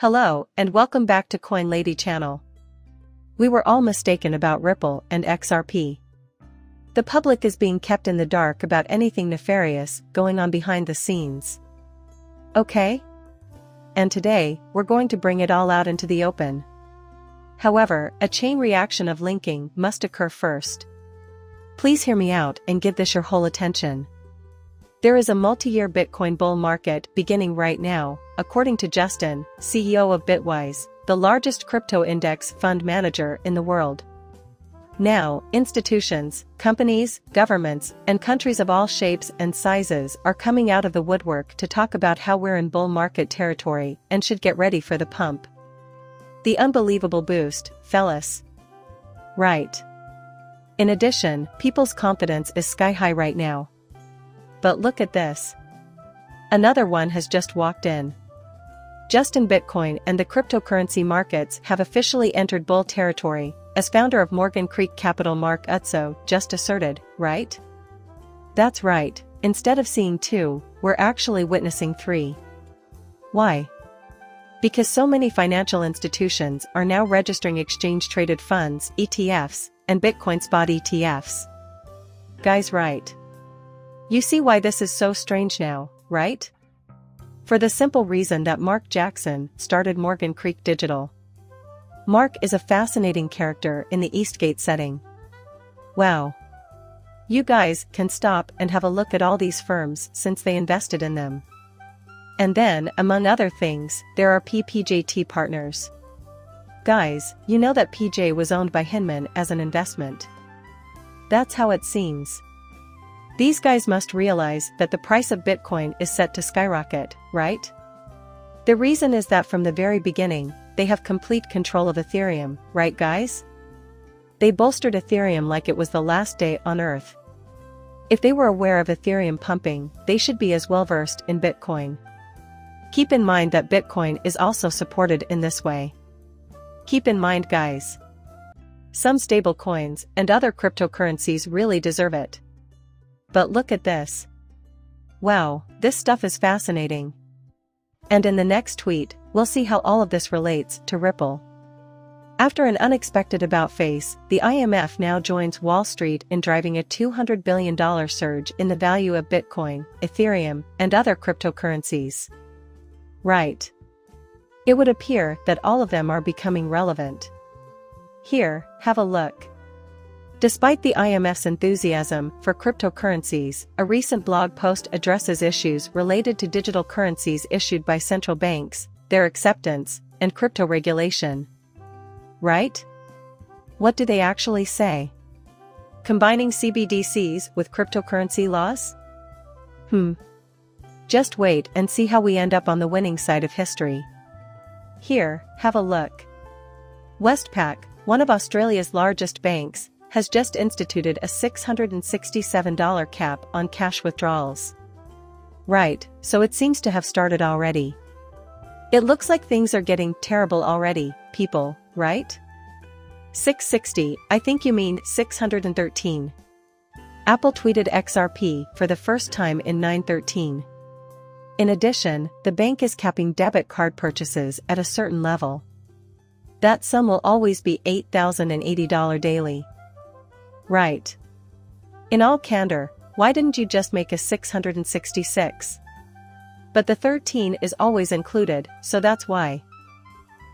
Hello, and welcome back to Coin Lady channel. We were all mistaken about Ripple and XRP. The public is being kept in the dark about anything nefarious going on behind the scenes. Okay? And today, we're going to bring it all out into the open. However, a chain reaction of linking must occur first. Please hear me out and give this your whole attention. There is a multi-year Bitcoin bull market beginning right now, according to Justin, CEO of Bitwise, the largest crypto index fund manager in the world. Now, institutions, companies, governments, and countries of all shapes and sizes are coming out of the woodwork to talk about how we're in bull market territory and should get ready for the pump. The unbelievable boost, fellas. Right. In addition, people's confidence is sky high right now. But look at this. Another one has just walked in. Justin Bitcoin and the cryptocurrency markets have officially entered bull territory, as founder of Morgan Creek Capital Mark Yusko just asserted, right? That's right, instead of seeing two, we're actually witnessing three. Why? Because so many financial institutions are now registering exchange-traded funds, ETFs, and Bitcoin spot ETFs. Guys right. You see why this is so strange now, right? For the simple reason that Mark Jackson started Morgan Creek Digital. Mark is a fascinating character in the Eastgate setting. Wow. You guys can stop and have a look at all these firms since they invested in them. And then, among other things, there are PPJT partners. Guys, you know that PJ was owned by Hinman as an investment. That's how it seems. These guys must realize that the price of Bitcoin is set to skyrocket, right? The reason is that from the very beginning, they have complete control of Ethereum, right guys? They bolstered Ethereum like it was the last day on Earth. If they were aware of Ethereum pumping, they should be as well versed in Bitcoin. Keep in mind that Bitcoin is also supported in this way. Keep in mind guys. Some stable coins and other cryptocurrencies really deserve it. But look at this. Wow, this stuff is fascinating. And in the next tweet, we'll see how all of this relates to Ripple. After an unexpected about face, the IMF now joins Wall Street in driving a $200 billion surge in the value of Bitcoin, Ethereum, and other cryptocurrencies. Right. It would appear that all of them are becoming relevant. Here, have a look. Despite the IMF's enthusiasm for cryptocurrencies, a recent blog post addresses issues related to digital currencies issued by central banks, their acceptance, and crypto regulation. Right? What do they actually say? Combining CBDCs with cryptocurrency laws? Hmm. Just wait and see how we end up on the winning side of history. Here, have a look. Westpac, one of Australia's largest banks, has just instituted a $667 cap on cash withdrawals. Right, so it seems to have started already. It looks like things are getting terrible already, people, right? 660, I think you mean 613. Apple tweeted XRP for the first time in 913. In addition, the bank is capping debit card purchases at a certain level. That sum will always be $8,080 daily. Right. In all candor, why didn't you just make a 666? But the 13 is always included, so that's why.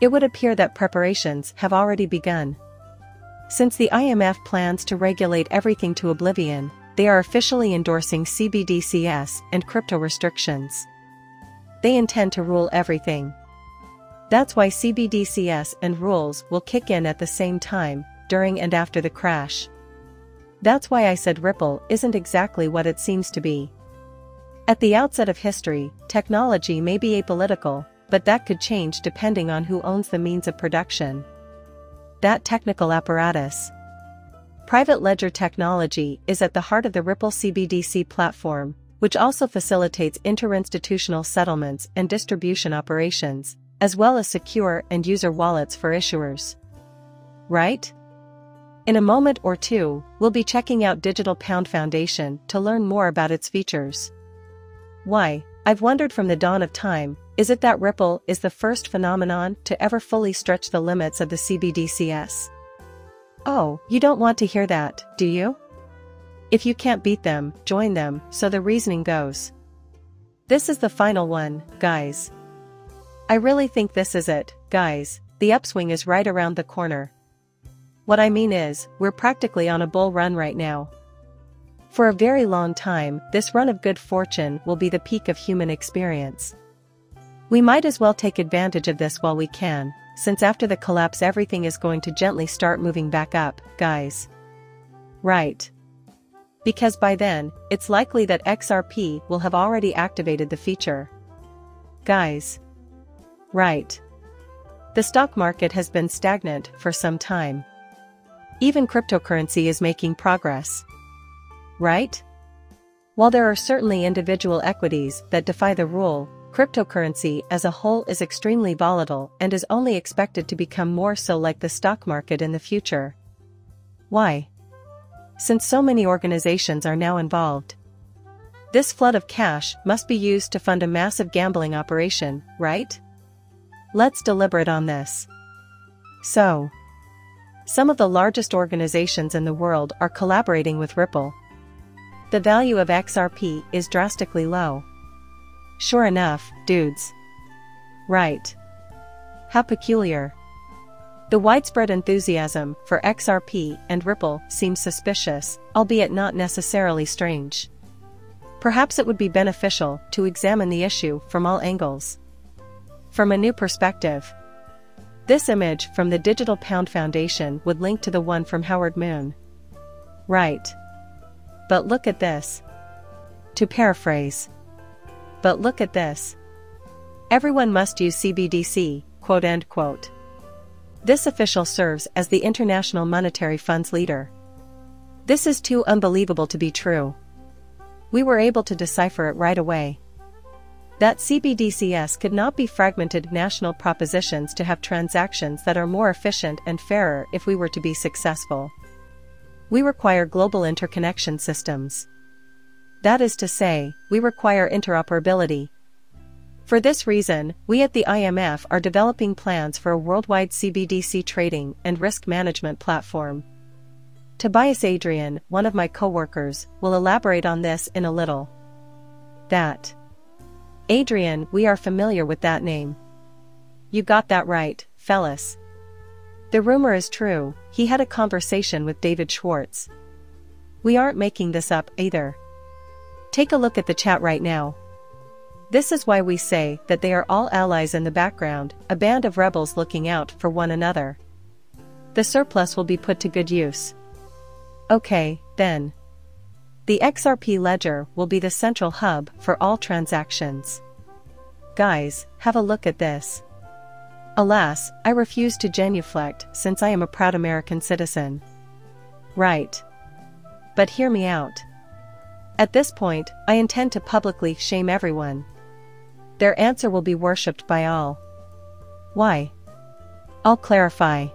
It would appear that preparations have already begun. Since the IMF plans to regulate everything to oblivion, they are officially endorsing CBDCs and crypto restrictions. They intend to rule everything. That's why CBDCs and rules will kick in at the same time, during and after the crash. That's why I said Ripple isn't exactly what it seems to be. At the outset of history, technology may be apolitical, but that could change depending on who owns the means of production. That technical apparatus. Private ledger technology is at the heart of the Ripple CBDC platform, which also facilitates interinstitutional settlements and distribution operations, as well as secure and user wallets for issuers. Right? In a moment or two, we'll be checking out Digital Pound Foundation to learn more about its features. Why, I've wondered from the dawn of time, Is it that Ripple is the first phenomenon to ever fully stretch the limits of the CBDCS? Oh, you don't want to hear that, do you? If you can't beat them, join them, so the reasoning goes. This is the final one, guys. I really think this is it, guys, the upswing is right around the corner. What I mean is, we're practically on a bull run right now. For a very long time, this run of good fortune will be the peak of human experience. We might as well take advantage of this while we can, since after the collapse everything is going to gently start moving back up, guys. Right. Because by then, it's likely that XRP will have already activated the feature. Guys. Right. The stock market has been stagnant for some time. Even cryptocurrency is making progress. Right? While there are certainly individual equities that defy the rule, Cryptocurrency as a whole is extremely volatile and is only expected to become more so like the stock market in the future. Why? Since so many organizations are now involved. This flood of cash must be used to fund a massive gambling operation, right? Let's deliberate on this. So, some of the largest organizations in the world are collaborating with Ripple. The value of XRP is drastically low. Sure enough, dudes. Right. How peculiar. The widespread enthusiasm for XRP and Ripple seems suspicious, albeit not necessarily strange. Perhaps it would be beneficial to examine the issue from all angles. From a new perspective, this image from the Digital Pound Foundation would link to the one from Howard Moon. Right. But look at this. To paraphrase, but look at this. Everyone must use CBDC, quote end quote. This official serves as the International Monetary Fund's leader. This is too unbelievable to be true. We were able to decipher it right away. That CBDCS could not be fragmented national propositions to have transactions that are more efficient and fairer if we were to be successful. We require global interconnection systems. That is to say, we require interoperability. For this reason, we at the IMF are developing plans for a worldwide CBDC trading and risk management platform. Tobias Adrian, one of my co-workers, will elaborate on this in a little. That. Adrian, we are familiar with that name. You got that right, Fellis. The rumor is true, he had a conversation with David Schwartz. We aren't making this up either. Take a look at the chat right now. This is why we say that they are all allies in the background, a band of rebels looking out for one another. The surplus will be put to good use. Okay, then. The XRP ledger will be the central hub for all transactions. Guys, have a look at this. Alas, I refuse to genuflect since I am a proud American citizen. Right. But hear me out. At this point, I intend to publicly shame everyone. Their answer will be worshipped by all. Why? I'll clarify.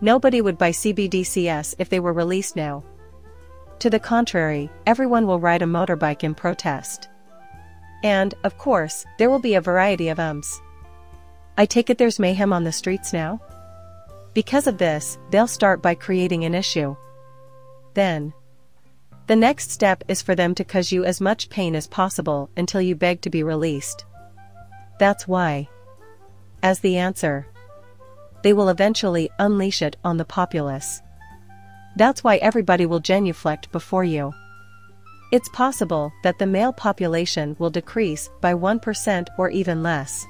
Nobody would buy CBDCS if they were released now. To the contrary, everyone will ride a motorbike in protest. And, of course, there will be a variety of ums. I take it there's mayhem on the streets now? Because of this, they'll start by creating an issue. Then, the next step is for them to cause you as much pain as possible until you beg to be released. That's why. As the answer. They will eventually unleash it on the populace. That's why everybody will genuflect before you. It's possible that the male population will decrease by 1% or even less.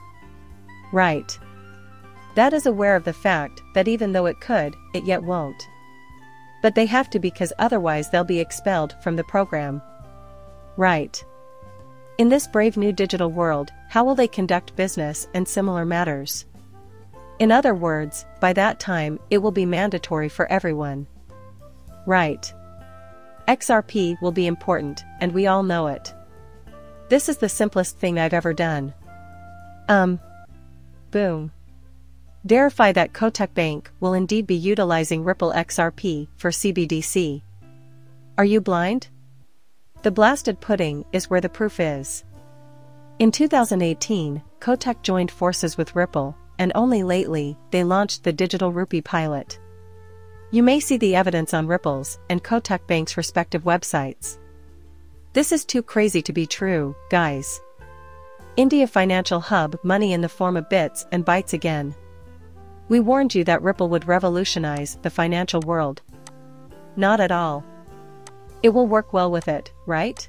Right. That is aware of the fact that even though it could, it yet won't. But they have to because otherwise they'll be expelled from the program. Right. In this brave new digital world, how will they conduct business and similar matters? In other words, by that time, it will be mandatory for everyone. Right. XRP will be important, and we all know it. This is the simplest thing I've ever done. Um. Boom. Verify that Kotak Bank will indeed be utilizing Ripple XRP for CBDC. Are you blind? The blasted pudding is where the proof is. In 2018, Kotak joined forces with Ripple, and only lately, they launched the digital rupee pilot. You may see the evidence on Ripple's and Kotak Bank's respective websites. This is too crazy to be true, guys. India financial hub money in the form of bits and bytes again. We warned you that Ripple would revolutionize the financial world. Not at all. It will work well with it, right?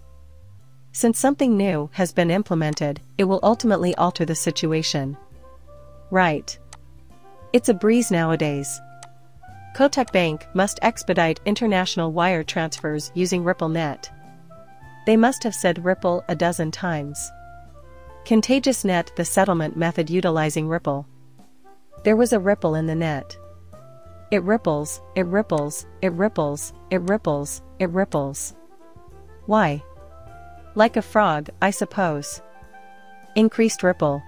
Since something new has been implemented, it will ultimately alter the situation. Right. It's a breeze nowadays. Kotak Bank must expedite international wire transfers using RippleNet. They must have said Ripple a dozen times. Contagious Net the settlement method utilizing Ripple. There was a ripple in the net. It ripples, it ripples, it ripples, it ripples, it ripples. Why? Like a frog, I suppose. Increased ripple.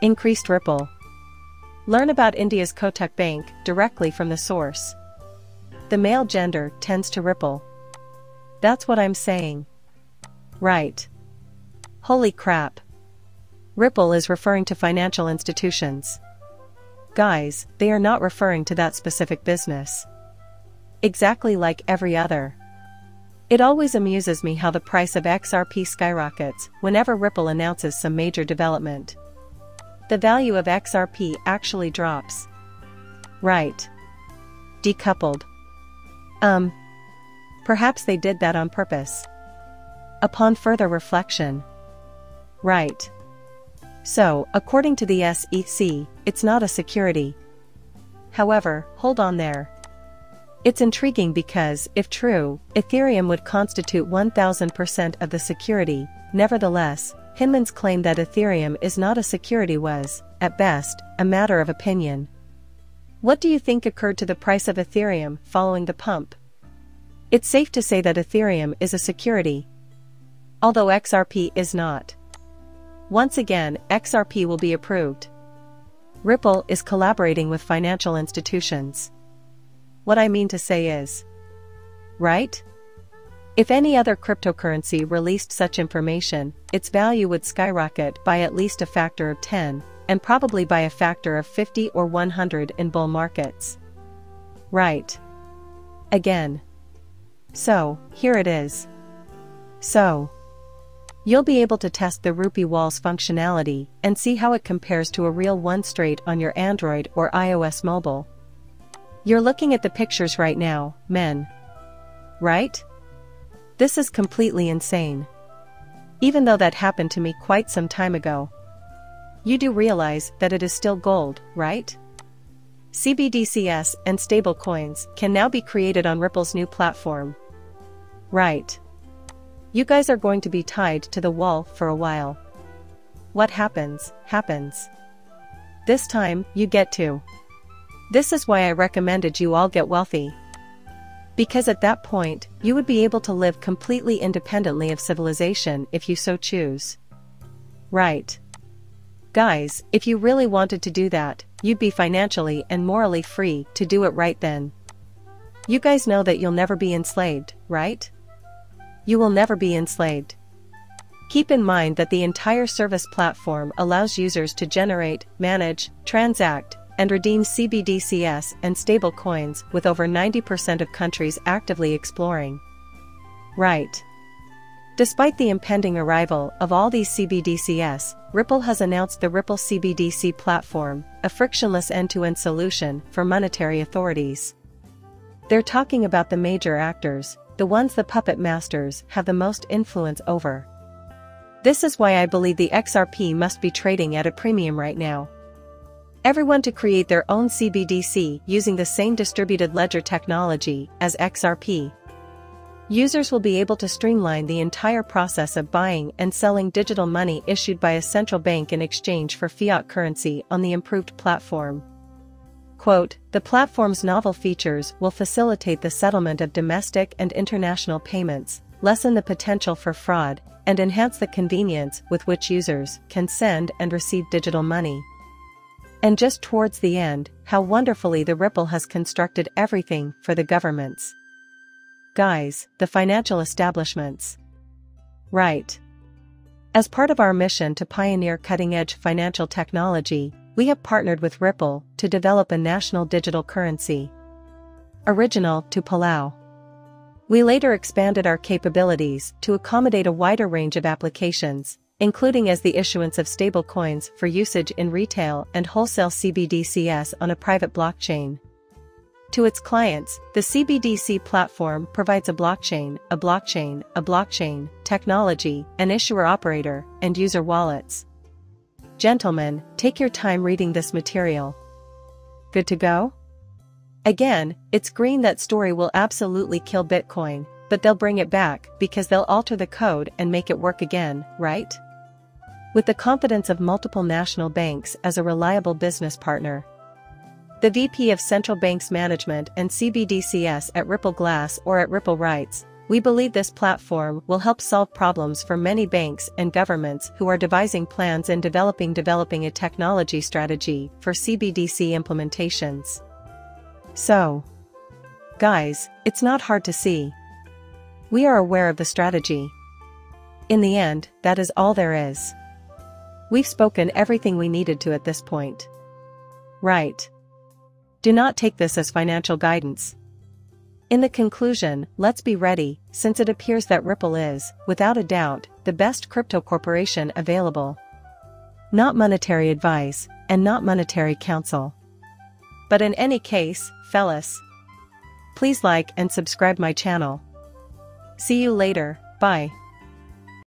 Increased ripple. Learn about India's Kotak Bank directly from the source. The male gender tends to ripple. That's what I'm saying. Right. Holy crap. Ripple is referring to financial institutions. Guys, they are not referring to that specific business. Exactly like every other. It always amuses me how the price of XRP skyrockets whenever Ripple announces some major development. The value of XRP actually drops. Right. Decoupled. Um. Perhaps they did that on purpose. Upon further reflection. Right. So, according to the SEC, it's not a security. However, hold on there. It's intriguing because, if true, Ethereum would constitute 1000% of the security, nevertheless, Hinman's claim that Ethereum is not a security was, at best, a matter of opinion. What do you think occurred to the price of Ethereum following the pump? It's safe to say that Ethereum is a security. Although XRP is not. Once again, XRP will be approved. Ripple is collaborating with financial institutions. What I mean to say is. Right? If any other cryptocurrency released such information, its value would skyrocket by at least a factor of 10, and probably by a factor of 50 or 100 in bull markets. Right. Again. So, here it is. So. You'll be able to test the Rupee Wall's functionality and see how it compares to a real one straight on your Android or iOS mobile. You're looking at the pictures right now, men. Right? This is completely insane. Even though that happened to me quite some time ago. You do realize that it is still gold, right? CBDCS and stablecoins can now be created on Ripple's new platform. Right. You guys are going to be tied to the wall for a while. What happens, happens. This time, you get to. This is why I recommended you all get wealthy. Because at that point, you would be able to live completely independently of civilization if you so choose. Right. Guys, if you really wanted to do that, you'd be financially and morally free to do it right then. You guys know that you'll never be enslaved, right? You will never be enslaved. Keep in mind that the entire service platform allows users to generate, manage, transact, and redeem CBDCS and stablecoins with over 90% of countries actively exploring. Right. Despite the impending arrival of all these CBDCS, Ripple has announced the Ripple CBDC platform, a frictionless end-to-end solution for monetary authorities. They're talking about the major actors, the ones the puppet masters have the most influence over. This is why I believe the XRP must be trading at a premium right now. Everyone to create their own CBDC using the same distributed ledger technology as XRP. Users will be able to streamline the entire process of buying and selling digital money issued by a central bank in exchange for fiat currency on the improved platform. Quote, the platform's novel features will facilitate the settlement of domestic and international payments, lessen the potential for fraud, and enhance the convenience with which users can send and receive digital money. And just towards the end, how wonderfully the Ripple has constructed everything for the governments. Guys, the financial establishments. Right. As part of our mission to pioneer cutting-edge financial technology, we have partnered with Ripple to develop a national digital currency. Original to Palau. We later expanded our capabilities to accommodate a wider range of applications, including as the issuance of stablecoins for usage in retail and wholesale CBDCs on a private blockchain. To its clients, the CBDC platform provides a blockchain, a blockchain, a blockchain, technology, an issuer operator, and user wallets. Gentlemen, take your time reading this material. Good to go? Again, it's green that story will absolutely kill Bitcoin, but they'll bring it back because they'll alter the code and make it work again, right? With the confidence of multiple national banks as a reliable business partner, the VP of Central Banks Management and CBDCS at Ripple Glass or at Ripple writes, we believe this platform will help solve problems for many banks and governments who are devising plans and developing developing a technology strategy for CBDC implementations. So, guys, it's not hard to see. We are aware of the strategy. In the end, that is all there is. We've spoken everything we needed to at this point. Right. Do not take this as financial guidance. In the conclusion, let's be ready, since it appears that Ripple is, without a doubt, the best crypto corporation available. Not monetary advice, and not monetary counsel. But in any case, fellas. Please like and subscribe my channel. See you later, bye.